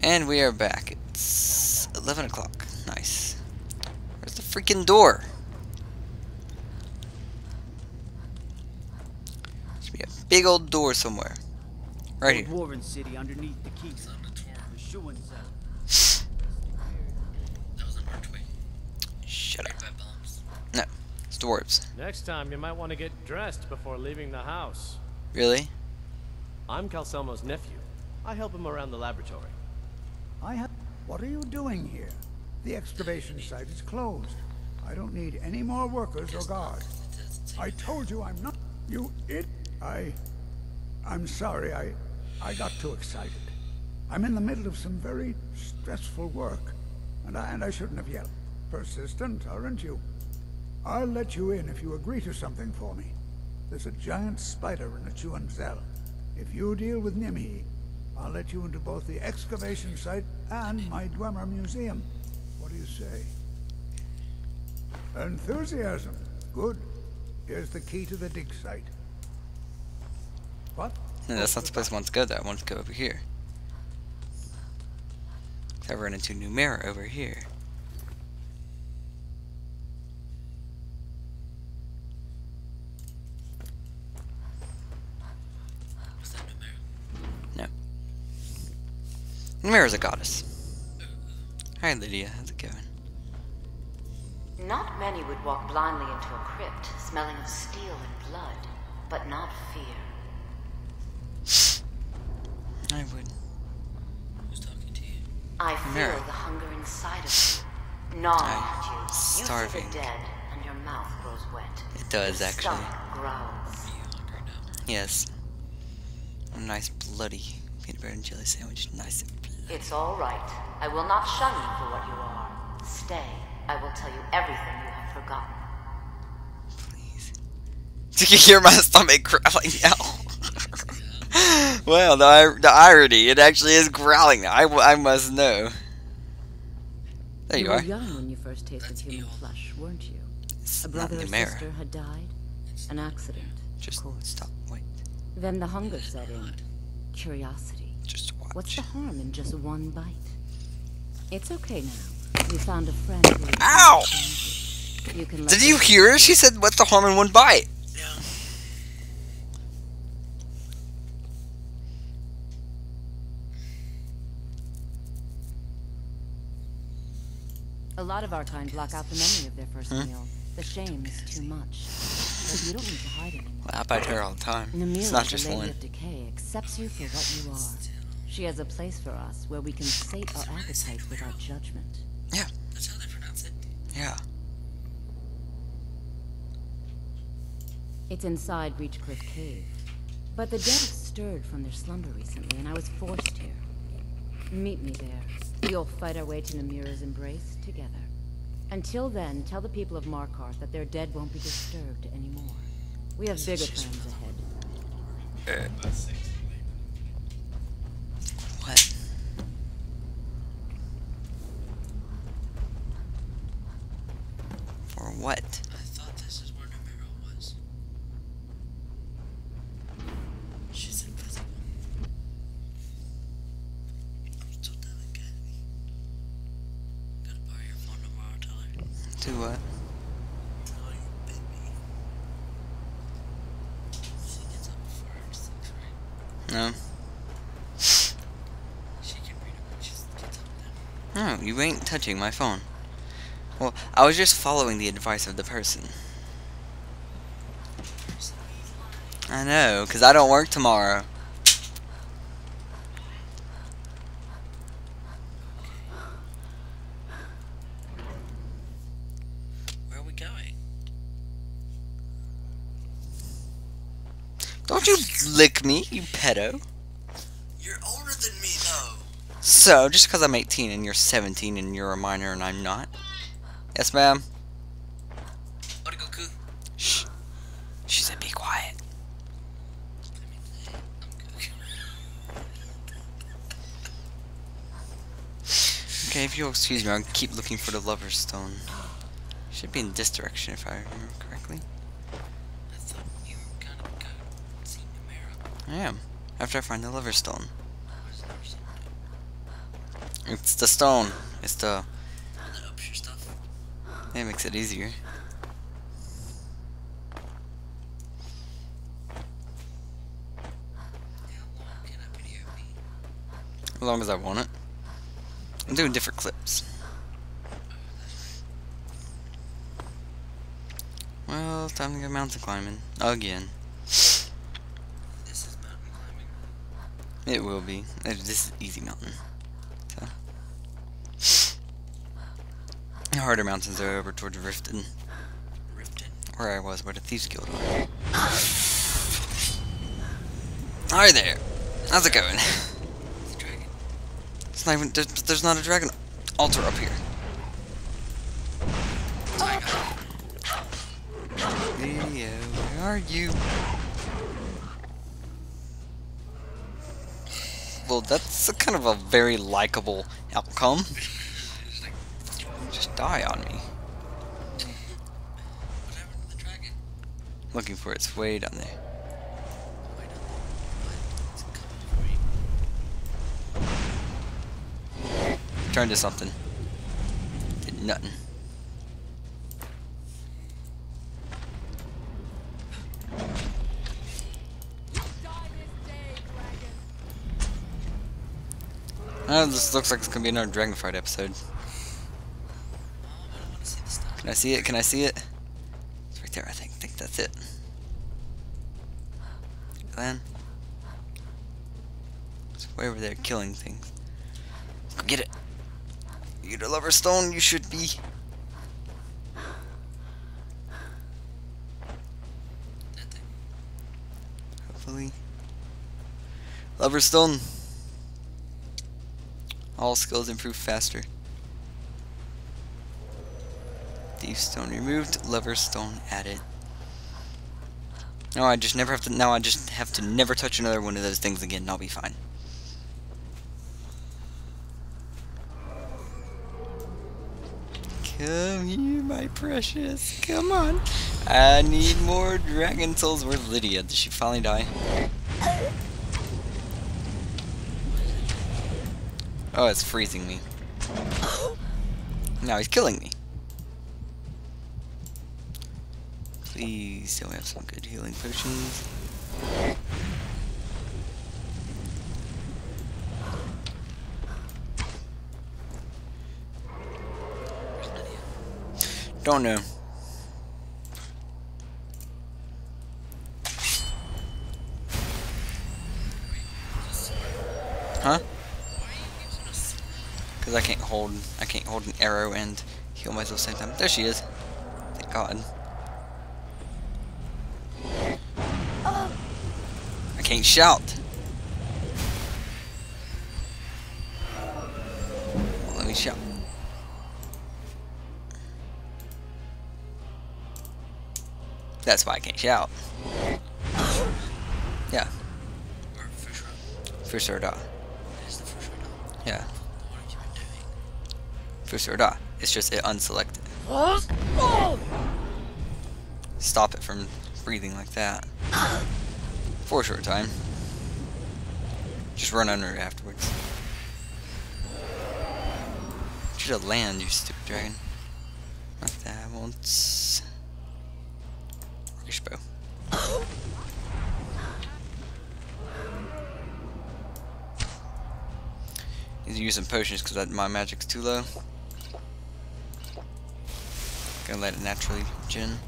And we are back. It's 11 o'clock. Nice. Where's the freaking door? Should be a big old door somewhere. Right here. Dwarven city underneath the keep. The Nchuand-Zel. That was an. Shut up. No. It's dwarves. Next time, you might want to get dressed before leaving the house. Really? I'm Calcelmo's nephew. I help him around the laboratory. What are you doing here? The excavation site is closed. I don't need any more workers or guards. I told you I'm not. You it. I. I'm sorry. I. I got too excited. I'm in the middle of some very stressful work, and I and I shouldn't have yelled. Persistent, aren't you? I'll let you in if you agree to something for me. There's a giant spider in the Nchuand-Zel. If you deal with Nimhe, I'll let you into both the excavation site and my Dwemer Museum. What do you say? Enthusiasm. Good. Here's the key to the dig site. What? No, that's not the place I want to go though. I want to go over here. I run into a new mirror over here. Mirror's a goddess. Hi Lydia, how's it going? Not many would walk blindly into a crypt, smelling of steel and blood, but not fear. I would. Who's talking to you? I feel Mary. the hunger inside of you, gnawing I'm at you. You see starving. the dead, and your mouth grows wet. It does Your actually. stomach growls. Are you hungry now? Yes. A nice bloody peanut butter and jelly sandwich. Nice and bloody. It's all right. I will not shun you for what you are. Stay. I will tell you everything you have forgotten. Please. Do you hear my stomach growling now? well, the, the irony, it actually is growling now. I, w- I must know. There you you were are. young when you first tasted That's human flesh, weren't you? It's A brother in or the sister had died? An accident, Just of course. stop. Wait. Then the hunger set in. Curiosity. Just What's the harm in just one bite? It's okay now. You found a friend Ow! you. Can Did you hear her? She said, "What's the harm in one bite?" Yeah. A lot of our kind block out the memory of their first Hmm? meal. The shame is too much. But you don't need to hide anymore. Well, I bite her all the time. Namira, It's not the just Lady one. of Decay, accepts you for what you are. She has a place for us where we can sate our appetites without judgment. Yeah. That's how they pronounce it. Yeah. It's inside Reachcliff Cave. But the dead have stirred from their slumber recently, and I was forced here. Meet me there. We'll fight our way to Namira's embrace together. Until then, tell the people of Markarth that their dead won't be disturbed anymore. We have bigger plans ahead. What? For what? I thought this is where numero was. She's invisible. I'm so delicate. Gotta borrow your phone tomorrow, tell her. Do what? You bit me. She gets up before her six, right? No. She can read it when she gets up then. No, you ain't touching my phone. Well, I was just following the advice of the person. I know, because I don't work tomorrow. Where are we going? Don't you lick me, you pedo. You're older than me, though. So, just because I'm 18 and you're 17 and you're a minor and I'm not. Yes, ma'am. Shh. She said be quiet. Let me play. I'm Goku. Okay, if you'll excuse me, I'll keep looking for the Lover's Stone. Should be in this direction if I remember correctly. I thought you were gonna go see. I am. After I find the Lover's Stone. Where's the number? It's the stone. It's the. One that ups your stuff. It makes it easier. How long can a video be? As long as I want it. I'm doing different clips. Well, it's time to go mountain climbing. Again. This is mountain climbing. It will be. This is easy mountain. So. The harder mountains are over towards Riften, Rifted. where I was, where the Thieves Guild are. Hi there. How's it going? The dragon. It's not even, there's, there's not a dragon altar up here. Video, where are you? Well, that's a kind of a very likable outcome. Die on me. Looking for its way down there. Turned to something. Did nothing. Oh, this looks like it's gonna be another Dragon Fight episode. Mom, I don't want to see the stuff. Can I see it? Can I see it? It's right there, I think. I think that's it. Glenn? It's way over there killing things. Go get it. You're the lover stone, you should be. Hopefully. Lover stone. All skills improve faster. Thief stone removed, lover stone added. No, I just never have to. Now I just have to never touch another one of those things again. and I'll be fine. Come here, my precious. Come on. I need more dragon souls. Where's Lydia? Did she finally die? Oh, it's freezing me. Now he's killing me. Please don't have some good healing potions. Don't know. Huh? Because I can't hold I can't hold an arrow and heal myself at the same time. There she is. Thank God. Can't shout. Let me shout. That's why I can't shout. Yeah, for sure, da. It is the fish rod. Yeah, What have you been doing? for sure, da. It's just it unselected. Stop it from breathing like that. For a short time. Just run under it afterwards. Should have land, you stupid dragon. Not that once. Rakish bow. Need to use some potions because my magic's too low. Gonna let it naturally gen.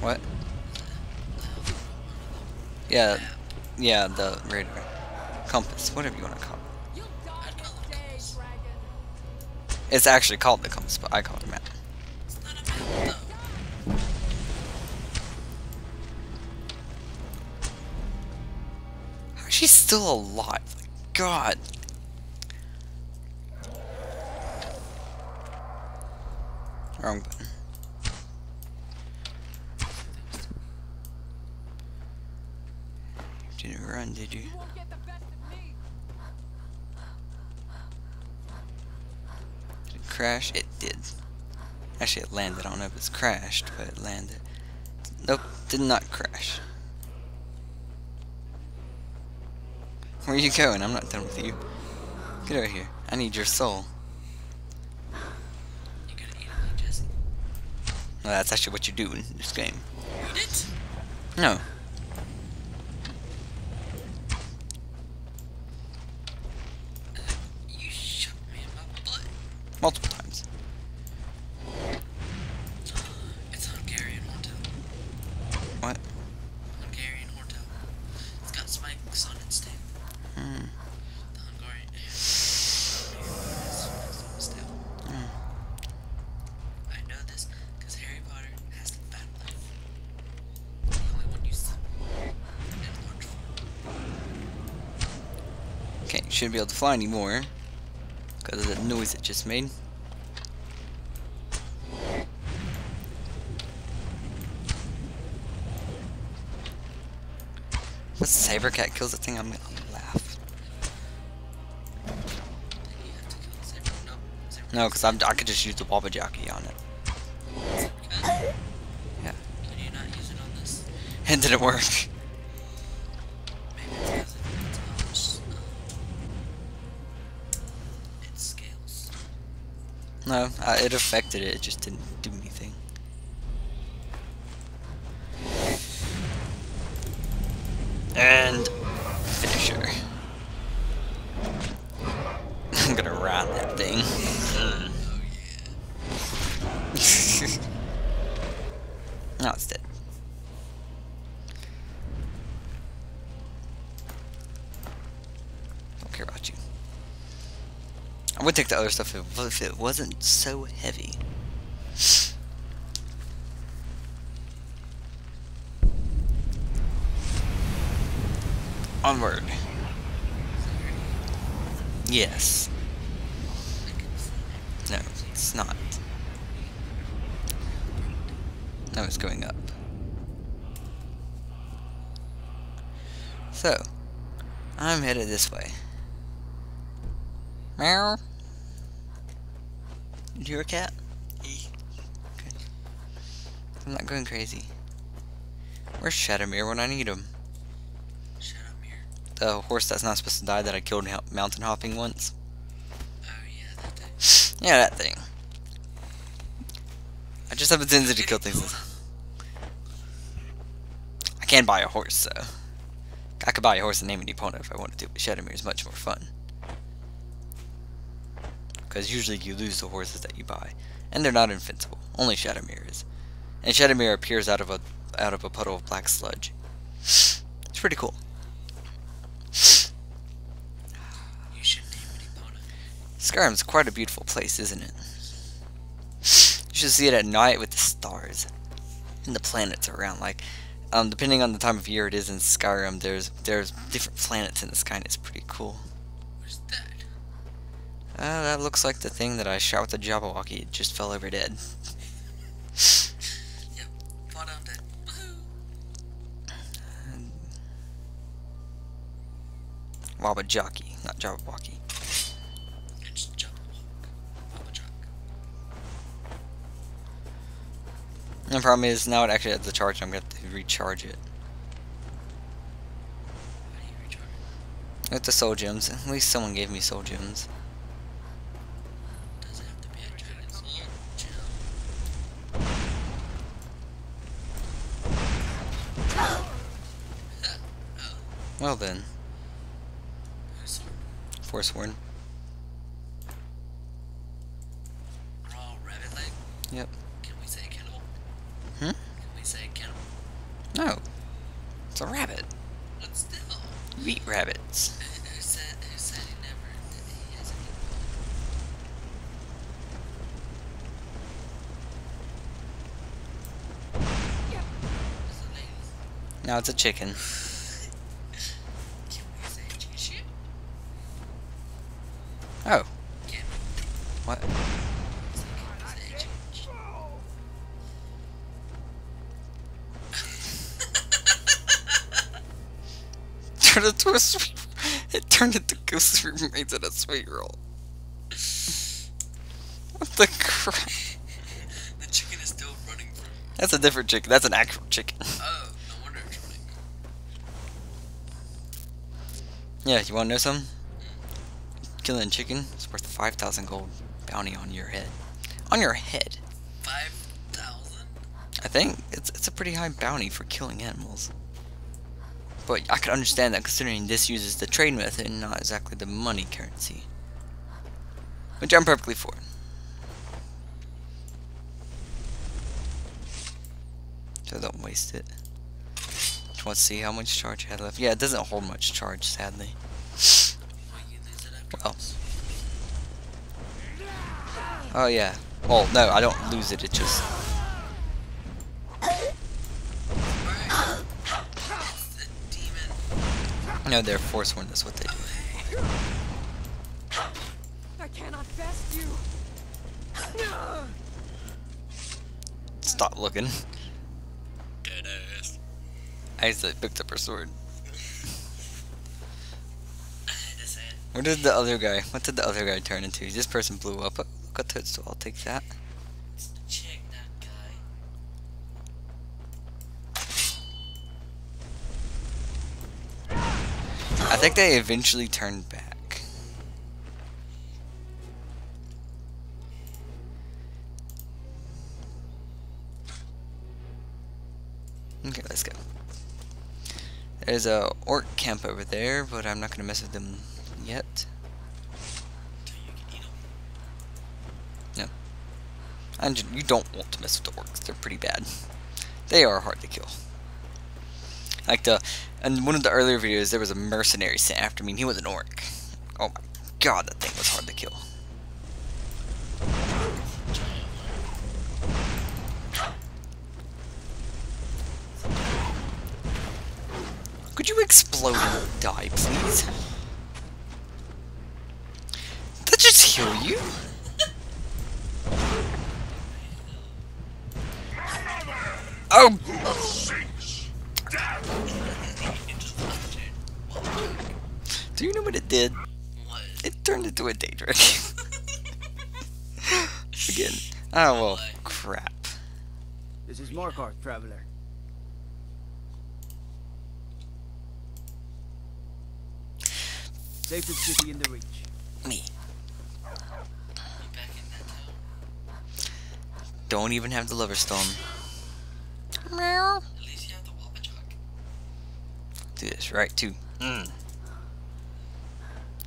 What? Yeah, yeah, the radar. Compass, whatever you want to call it. It's actually called the compass, but I call it a map. It's not a map. How is she still alive? God. Wrong button. Didn't run, did you? Did it crash? It did. Actually, it landed. I don't know if it's crashed, but it landed. Nope, did not crash. Where are you going? I'm not done with you. Get over here. I need your soul. You gotta eat it Jesse. Well, that's actually what you do in this game. Eat it? No. You shot me in my butt. Multiple times. It's Hungarian Horntail. What? Hungarian Horntail. It's got spikes on its tail. Hmm. The Hungarian. Spikes on its tail. I know this because Harry Potter has the fat life. The only one you see. Okay, shouldn't be able to fly anymore. Because of the noise it just made. If Sabercat kills the thing, I'm gonna laugh. Then you have to kill the saber. No, because I could just use the Wabbajack on it. Yeah. can you not use it on this? It didn't work. No, uh, it affected it, it just didn't do anything. And finisher. I'm gonna ride that thing. now it's dead. Don't care about you. I would take the other stuff if if it wasn't so heavy. Onward. Yes. No, it's not. No, it's going up. So, I'm headed this way. Meow. Hear a cat? Okay. I'm not going crazy. Where's Shadowmere when I need him? Mir. The horse that's not supposed to die that I killed mountain hopping once? Oh yeah, that thing. Yeah, that thing. I just have a tendency to kill things. I can buy a horse, so. I could buy a horse and name it Epona if I wanted to, but Shadowmere is much more fun. Because usually you lose the horses that you buy. And they're not invincible. Only Shadowmere is. And Shadowmere appears out of a out of a puddle of black sludge. It's pretty cool. You should name it Epona. Skyrim's quite a beautiful place, isn't it? You should see it at night with the stars and the planets around. Like, um, depending on the time of year it is in Skyrim, there's there's different planets in the sky, and it's pretty cool. Uh, that looks like the thing that I shot with the Jabberwocky. It just fell over dead. Yep. Fall down dead. Woohoo! Wabbajack, not Jabberwocky. It's jump walk. Papa truck. And the problem is now it actually has the charge. I'm gonna have to recharge it How do you recharge? it? with the soul gems. At least someone gave me soul gems. Does it have to be a dragon soul gem? Well then? Forsworn. Raw rabbit leg? Yep. Can we say cannibal? Hmm? Can we say? No, it's a rabbit. But still. You eat rabbits. Now it's a chicken. Turned into a sweet. It turned into goose remains in a sweet roll. What the crap? That's a different chicken. That's an actual chicken. Oh, no wonder it's running. yeah, you want to know something? Killing a chicken is worth 5,000 gold bounty on your head. On your head. 5,000. I think it's it's a pretty high bounty for killing animals. But I could understand that considering this uses the trade method and not exactly the money currency. Which I'm perfectly for. So don't waste it. Just want to see how much charge I had left. Yeah, it doesn't hold much charge, sadly. Well. Oh yeah. Well, no, I don't lose it. It just no, they're Forsworn. That's what they do. I cannot best you. Stop looking. Dead ass. I accidentally picked up her sword. I had to say it. What did the other guy? What did the other guy turn into? This person blew up. Look at toadstool. I'll take that. It's the chick, that guy. I think they eventually turned back. Okay, let's go. There's a orc camp over there, but I'm not gonna mess with them yet. 'em. And you don't want to mess with the orcs. They're pretty bad. They are hard to kill. Like the, in one of the earlier videos, there was a mercenary sent after me, and he was an orc. Oh my god, that thing was hard to kill. Could you explode and die, please? Did that just heal you? Oh! Do you know what it did? What? It turned into a Daedric. Again. Oh, well, crap. This is Markarth, traveler. Safest city in the reach. Me. Back in that town? Don't even have the Lover Stone. At least you have the Wabbajack. Do this, right? too. Mm.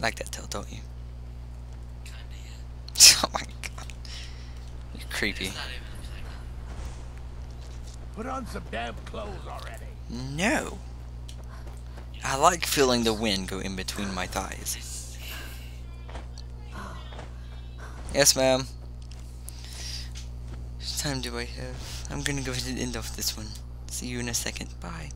Like that tail, don't you? Kinda, yeah. oh my god. You're creepy. Not even. Put on some damn clothes already. No. I like feeling the wind go in between my thighs. Yes, ma'am. How much time do I have? I'm gonna go ahead and end off this one. See you in a second. Bye.